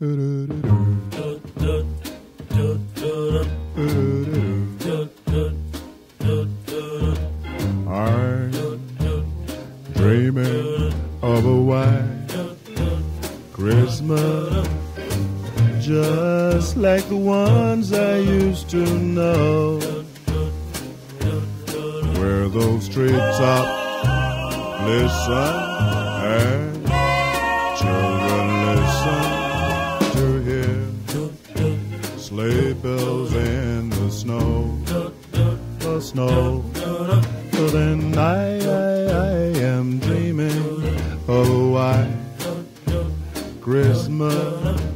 I'm dreaming of a white Christmas, just like the ones I used to know, where those treetops listen sleigh bells in the snow, the snow. So then I, I, I am dreaming. Oh, of a white Christmas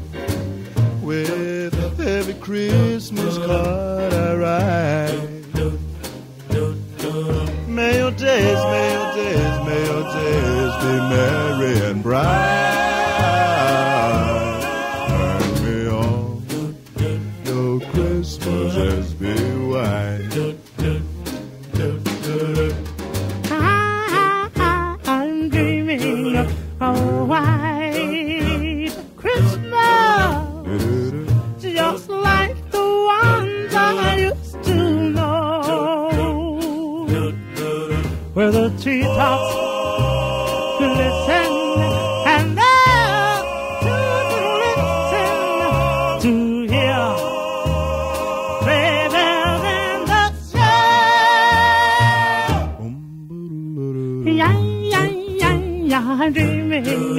listen and children listen to hear. Yeah, yeah, yeah, yeah, dreaming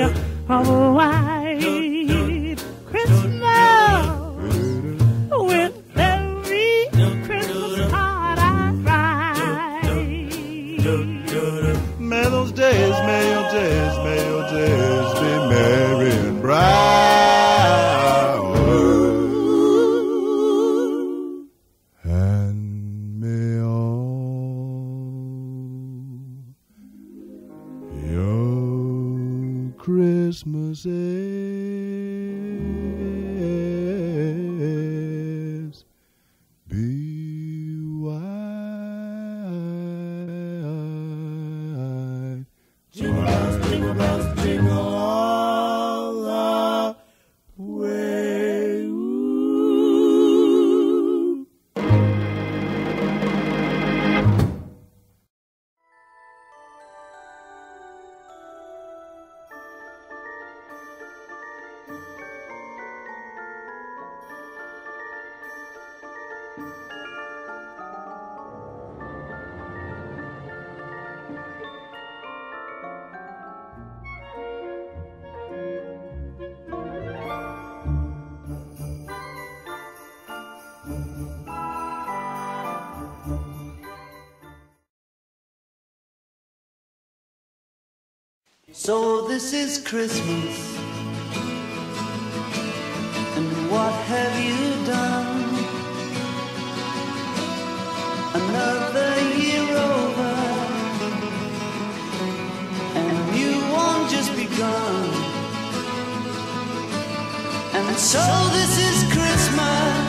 of a So this is Christmas. And what have you done? Another year over. And you won't just begun. And so this is Christmas.